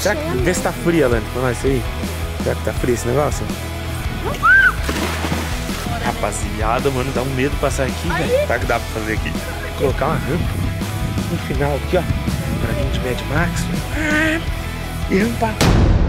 Será que, vê se tá frio, Alane, pra nós aí. Será que tá frio esse negócio? Rapaziada, mano, dá um medo passar aqui, velho. Tá que dá pra fazer aqui? Colocar uma rampa no final aqui, ó. Pra gente Mad Max. E rampa.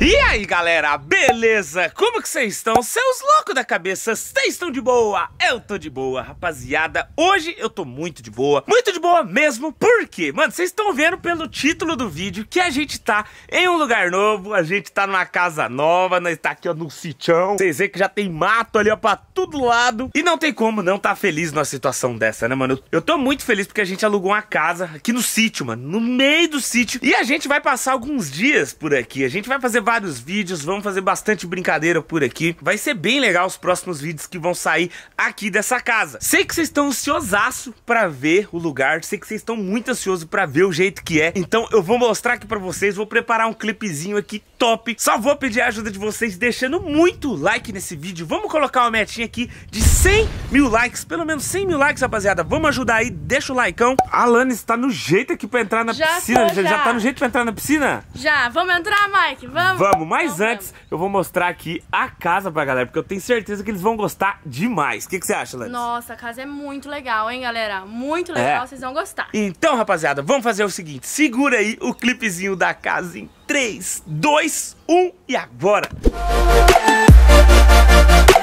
E aí galera, beleza? Como que vocês estão? Seus loucos da cabeça, vocês estão de boa? Eu tô de boa, rapaziada Hoje eu tô muito de boa, muito de boa mesmo Por quê? Mano, vocês estão vendo pelo título do vídeo Que a gente tá em um lugar novo A gente tá numa casa nova Nós tá aqui ó, no sitião Vocês veem que já tem mato ali ó pra todo lado E não tem como não tá feliz numa situação dessa, né mano? Eu tô muito feliz porque a gente alugou uma casa aqui no sítio, mano No meio do sítio E a gente vai passar alguns dias por aqui A gente vai fazer vários vídeos, vamos fazer bastante brincadeira por aqui. Vai ser bem legal os próximos vídeos que vão sair aqui dessa casa. Sei que vocês estão ansiosaço para ver o lugar, sei que vocês estão muito ansiosos para ver o jeito que é. Então eu vou mostrar aqui para vocês, vou preparar um clipezinho aqui top. Só vou pedir a ajuda de vocês deixando muito like nesse vídeo. Vamos colocar uma metinha aqui de 100 mil likes, pelo menos 100 mil likes, rapaziada. Vamos ajudar aí, deixa o likeão. A Alane está no jeito aqui para entrar na já piscina. Tô, já. já tá no jeito para entrar na piscina? Já, vamos entrar, Mike, vamos. Vamos, mas então, antes vamos. eu vou mostrar aqui a casa pra galera, porque eu tenho certeza que eles vão gostar demais. O que, que você acha, Lance? Nossa, a casa é muito legal, hein, galera? Muito legal, é. vocês vão gostar. Então, rapaziada, vamos fazer o seguinte, segura aí o clipezinho da casa em 3, 2, 1 e agora!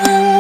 Música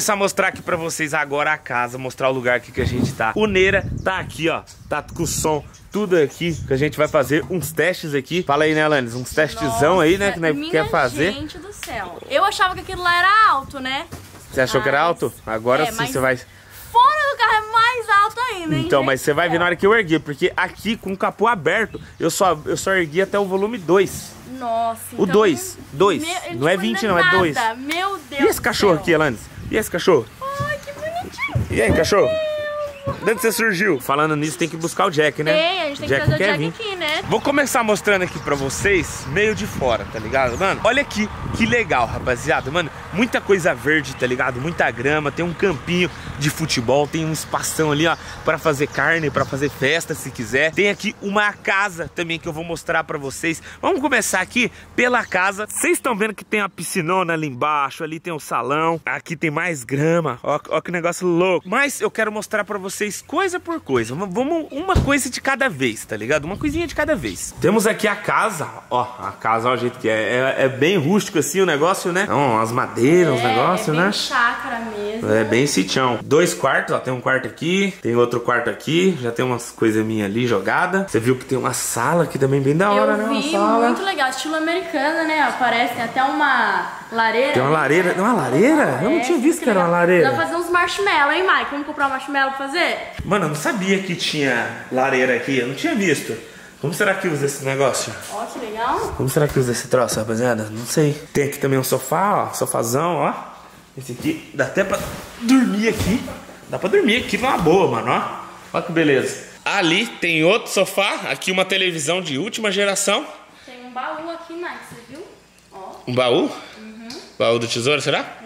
começar a mostrar aqui pra vocês agora a casa, mostrar o lugar aqui que a gente tá. O Neira tá aqui, ó, tá com o som tudo aqui, que a gente vai fazer uns testes aqui. Fala aí, né, Alanis? Uns testezão aí, né, que nós quer fazer. gente do céu. Eu achava que aquilo lá era alto, né? Você achou mas... que era alto? Agora é, sim, você vai... Fora do carro é mais alto ainda, hein, Então, mas você vai ver na hora que eu ergui, porque aqui, com o capô aberto, eu só, eu só ergui até o volume 2. Nossa, O 2, então, 2. Não é 20 não, é 2. Meu Deus E esse cachorro aqui, Alanis? E esse cachorro? Ai, que bonitinho. E aí, cachorro? De onde você surgiu? Falando nisso, tem que buscar o Jack, né? Tem, a gente tem Jack que trazer o Jack aqui, né? Vou começar mostrando aqui pra vocês, meio de fora, tá ligado? Mano, olha aqui, que legal, rapaziada. Mano, muita coisa verde, tá ligado? Muita grama, tem um campinho de futebol, tem um espação ali, ó, pra fazer carne, pra fazer festa, se quiser. Tem aqui uma casa também que eu vou mostrar pra vocês. Vamos começar aqui pela casa. Vocês estão vendo que tem uma piscinona ali embaixo, ali tem um salão, aqui tem mais grama, ó, ó que negócio louco. Mas eu quero mostrar pra vocês coisa por coisa. Vamos uma coisa de cada vez, tá ligado? Uma coisinha de cada vez. Temos aqui a casa, ó, a casa, ó, o jeito que é. É, é bem rústico assim o negócio, né? Então, as madeiras, é, os negócios, é bem né? chácara mesmo. É bem sitião. Dois quartos, ó, tem um quarto aqui, tem outro quarto aqui, já tem umas coisas minhas ali jogada. Você viu que tem uma sala aqui também bem da hora, Eu né? Uma vi, sala. muito legal, estilo americano, né? Aparece, tem até uma lareira. Tem uma lareira, né? uma lareira? Eu não tinha visto que, que era uma lareira. Dá pra fazer uns marshmallow, hein, Mike? Vamos comprar um marshmallow pra fazer? Mano, eu não sabia que tinha lareira aqui, eu não tinha visto. Como será que usa esse negócio? Ó, que legal. Como será que usa esse troço, rapaziada? Não sei. Tem aqui também um sofá, ó, sofazão, ó. Esse aqui dá até pra dormir aqui. Dá pra dormir aqui numa boa, mano, ó. Olha que beleza. Ali tem outro sofá, aqui uma televisão de última geração. Tem um baú aqui, você viu? Ó. Um baú? Uhum. Baú do tesouro, será?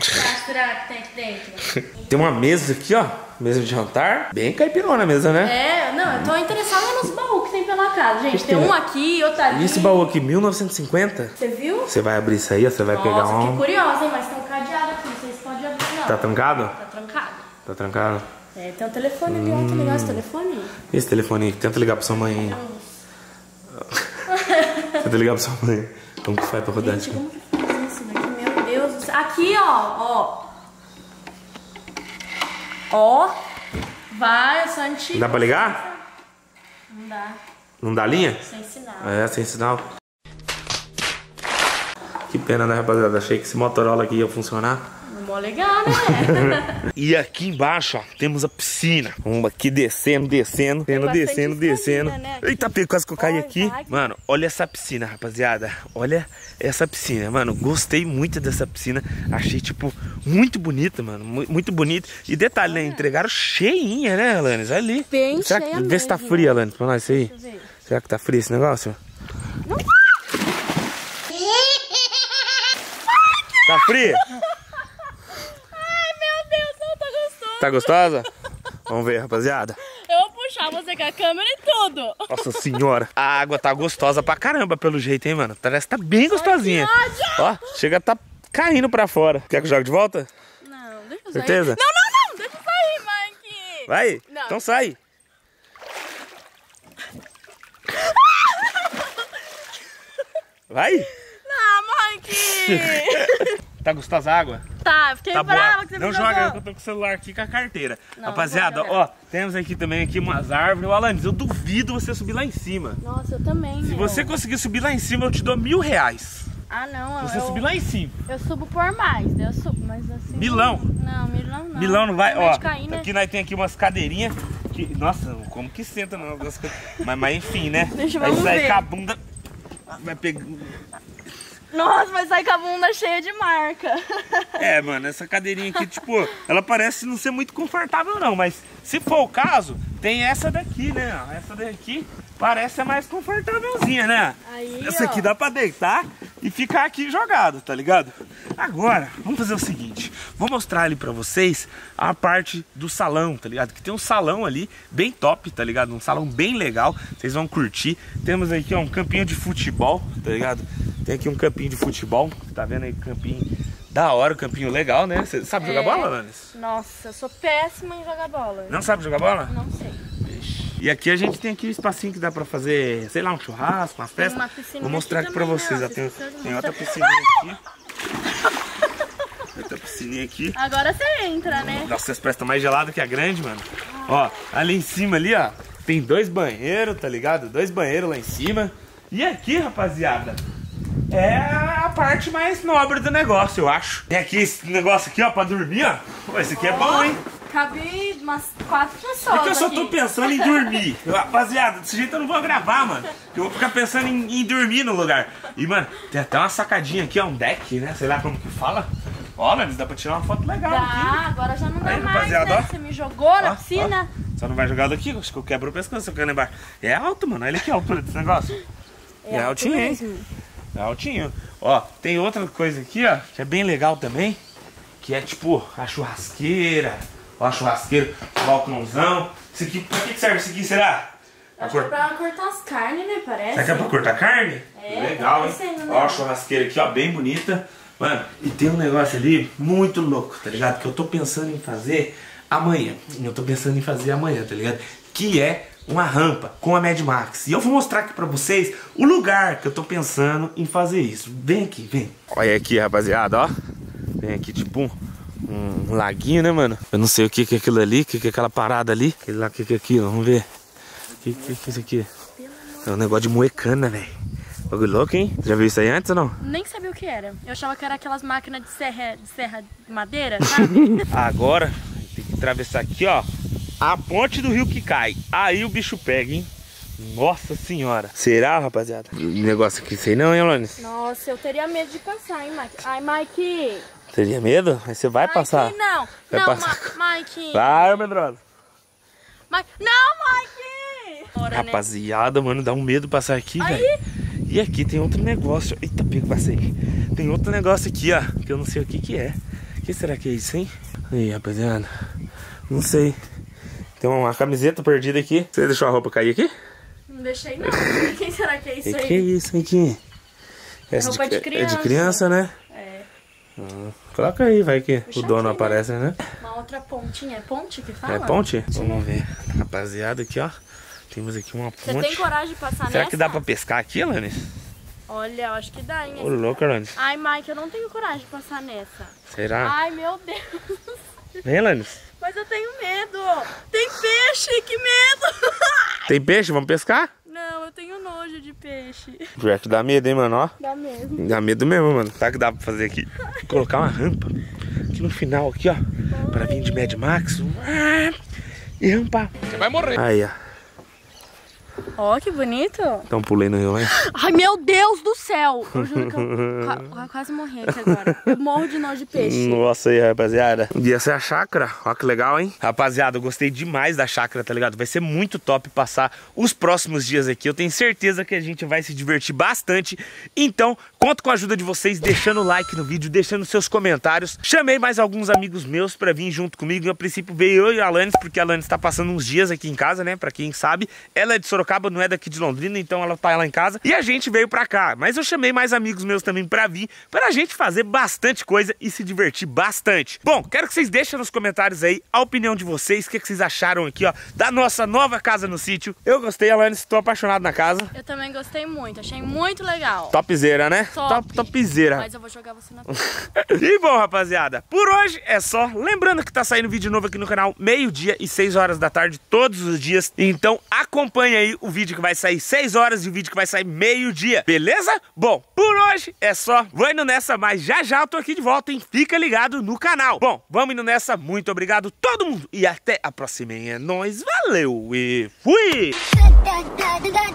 Que tem aqui dentro? tem uma mesa aqui, ó. Mesa de jantar. Bem caipirona a mesa, né? É, não, eu tô interessada nos baús que tem pela casa, gente. Tem, tem, um aqui, outro ali. E esse baú aqui, 1950? Você viu? Você vai abrir isso aí, você vai Nossa, pegar um... Nossa, que curioso, hein? Mas tem um cadeado aqui, vocês podem abrir não. Tá trancado? Tá trancado. Tá trancado? É, tem um telefone ali, hum. tá ligado esse telefone? Esse telefone aí, tenta ligar pra sua mãe. tenta ligar pra sua mãe. Como que faz pra rodar Gente, isso? Aqui, ó, ó. Ó. Vai, eu sou antigo. Dá pra ligar? Não dá. Não dá linha? Sem sinal. É, sem sinal. Que pena, né, rapaziada? Achei que esse Motorola aqui ia funcionar. Mó legal, né? E aqui embaixo, ó, temos a piscina. Vamos aqui descendo, descendo, descendo, descendo, descendo. né? Eita, pego, quase que eu caí Ai, aqui. vai. Mano, olha essa piscina, rapaziada. Olha essa piscina, mano. Gostei muito dessa piscina. Achei, tipo, muito bonita, mano. Mu- Muito bonita. E detalhe, né? Entregaram cheinha, né, Alanis? Ali. Bem Será cheia que, Vê se tá frio, Alanis, pra nós isso aí. Será que tá frio esse negócio? Tá frio? Ai, meu Deus, não tá gostoso. Tá gostosa? Vamos ver, rapaziada. Eu vou puxar você com a câmera e tudo. Nossa senhora. A água tá gostosa pra caramba, pelo jeito, hein, mano? Parece que tá bem gostosinha. Ó, chega a tá caindo pra fora. Quer que eu jogue de volta? Não, deixa eu sair. Certeza? Não, não, não, deixa eu sair, Mike. Vai? Não. Então sai. Vai? Não, Mike. Tá gostosa a água? Tá, fiquei Tá brava boa. que você Não joga, eu tô com o celular aqui com a carteira. Não, Rapaziada, não ó, temos aqui também aqui umas árvores. Ô, Alanis, eu duvido você subir lá em cima. Nossa, eu também, Se meu. você conseguir subir lá em cima, eu te dou mil reais. Ah, não, você eu, subir lá em cima. eu subo por mais, eu subo, mas assim... Milão. Não, milão não. Milão não vai, ó. cair, né? Aqui nós tem aqui umas cadeirinhas. Que, nossa, como que senta não? Mas, mas enfim, né? Deixa eu- Aí vamos sai ver. com a bunda. Vai pegar. Nossa, vai sair com a bunda cheia de marca. É, mano, essa cadeirinha aqui, tipo, ela parece não ser muito confortável, não. Mas se for o caso, tem essa daqui, né? Essa daqui parece ser mais confortávelzinha, né? Aí, essa ó. aqui dá pra deitar e ficar aqui jogado, tá ligado? Agora, vamos fazer o seguinte: vou mostrar ali pra vocês a parte do salão, tá ligado? Que tem um salão ali bem top, tá ligado? Um salão bem legal, vocês vão curtir. Temos aqui ó, um campinho de futebol, tá ligado? Tem aqui um campinho de futebol, tá vendo aí? Campinho da hora, campinho legal, né? Você sabe jogar É. bola, Alanis? Nossa, eu sou péssima em jogar bola. Não sabe jogar bola? Não sei. E aqui a gente tem aqui um espacinho que dá pra fazer, sei lá, um churrasco, uma festa. uma piscininha Vou mostrar aqui aqui pra vocês. né? ó. Tem, tem outra piscininha aqui. Outra piscininha aqui. Agora você entra, né? Nossa, essa presta mais gelada que a grande, mano. Ó, ali em cima ali, ó, tem dois banheiros, tá ligado? Dois banheiros lá em cima. E aqui, rapaziada, é a parte mais nobre do negócio, eu acho. Tem aqui esse negócio aqui, ó, pra dormir, ó. Pô, esse aqui é bom, hein? Cabe umas quatro pessoas Porque eu só aqui. tô pensando em dormir. Eu, rapaziada, desse jeito eu não vou gravar, mano. Eu vou ficar pensando em, em dormir no lugar. E, mano, tem até uma sacadinha aqui, ó, um deck, né? Sei lá como que fala. Olha, dá pra tirar uma foto legal aqui. Dá, agora já não dá Aí, mais, rapaziada, né? ó. Você me jogou na Ó, piscina. ó. Só não vai jogar daqui, acho que eu quebro o pescoço se eu cair lá embaixo. É alto, mano. Olha aqui altura desse negócio. É, alto altinho, hein? É altinho. Ó, tem outra coisa aqui, ó, que é bem legal também. Que é tipo a churrasqueira. Ó, a churrasqueira, o balcãozão. Isso aqui, pra que serve isso aqui, será? Acho que é cor- pra cortar as carnes, né? Parece. Será que é pra cortar carne? É, Legal, hein? né? Ó, a churrasqueira aqui, ó, bem bonita. Mano, e tem um negócio ali muito louco, tá ligado? Que eu tô pensando em fazer amanhã. Eu tô pensando em fazer amanhã, tá ligado? Que é uma rampa com a Mad Max. E eu vou mostrar aqui pra vocês o lugar que eu tô pensando em fazer isso. Vem aqui, vem. Olha aqui, rapaziada, ó. Vem aqui, tipo um, um laguinho, né, mano? Eu não sei o que que é aquilo ali, o que que é aquela parada ali. Aquele lá, o que que é aquilo, vamos ver. O que que é isso aqui? É um negócio de moecana, velho. Bagulho louco, hein? Já viu isso aí antes ou não? Nem sabia o que era. Eu achava que era aquelas máquinas de serra de, serra de madeira, sabe? Agora, tem que atravessar aqui, ó. A ponte do rio que cai. Aí o bicho pega, hein? Nossa senhora. Será, rapaziada? E negócio aqui, sei não, hein, Alanis? Nossa, eu teria medo de passar, hein, Mike? Ai, Mike! Teria medo? Aí você vai Mike, passar. não! Vai não, passar. Ma Mike! Vai, medrosa. Mike! Não, Mike! Bora, né? Rapaziada, mano, dá um medo passar aqui, velho. E aqui tem outro negócio. Eita, pego, passei. Tem outro negócio aqui, ó. Que eu não sei o que que é. O que será que é isso, hein? Aí, rapaziada. Não sei. Tem uma camiseta perdida aqui. Você deixou a roupa cair aqui? Não deixei, não. Quem será que é isso E aí? que é isso aqui? Essa Roupa de É de criança. criança, né? É. Ah, coloca aí, vai que Puxa o dono aqui, né? aparece, né? Uma outra pontinha. É ponte que fala? É ponte? Vamos ver. Rapaziada, aqui, ó. Temos aqui uma Você ponte. tem coragem de passar Será nessa? que dá pra pescar aqui, Alanis? Olha, eu acho que dá, hein? Ô, louco, Alanis. Ai, Mike, eu não tenho coragem de passar nessa. Será? Ai, meu Deus. Vem, Alanis. Mas eu tenho medo. Tem peixe, que medo. Tem peixe? Vamos pescar? Não, eu tenho nojo de peixe. Pior que dá medo, hein, mano, ó. Dá mesmo. Dá medo mesmo, mano. Sabe o que dá pra fazer aqui? Colocar uma rampa aqui no final, aqui, ó. Pra vir de Mad Max. E rampar. Você vai morrer. Aí, ó. Ó, que bonito. Então pulei no rio, hein? Ai, meu Deus do céu. Eu juro que eu eu quase morri aqui agora. Eu morro de nojo de peixe. Nossa aí, rapaziada. E essa é a chácara. Ó que legal, hein? Rapaziada, eu gostei demais da chácara, tá ligado? Vai ser muito top passar os próximos dias aqui. Eu tenho certeza que a gente vai se divertir bastante. Então, conto com a ajuda de vocês, deixando o like no vídeo, deixando seus comentários. Chamei mais alguns amigos meus pra vir junto comigo. A princípio veio eu e a Alanis, porque a Alanis tá passando uns dias aqui em casa, né? Pra quem sabe. Ela é de Sorocaba, não é daqui de Londrina, então ela tá lá em casa. E a gente veio pra cá. Mas eu chamei mais amigos meus também pra vir, pra gente fazer bastante coisa e se divertir bastante. Bom, quero que vocês deixem nos comentários aí a opinião de vocês, o que, que vocês acharam aqui, ó, da nossa nova casa no sítio. Eu gostei, Alanis, tô apaixonado na casa. Eu também gostei muito, achei muito legal. Topzera, né? Top. Top, topzera. Mas eu vou jogar você na E bom, rapaziada, por hoje é só. Lembrando que tá saindo vídeo novo aqui no canal, meio-dia e 6 horas da tarde, todos os dias. Então acompanha aí o vídeo que vai sair 6 horas e o vídeo que vai sair meio-dia, beleza? Bom, por hoje é só. Vou indo nessa, mas já já eu tô aqui de volta, hein? Fica ligado no canal. Bom, vamos indo nessa. Muito obrigado todo mundo e até a próxima. É nóis, valeu e fui! da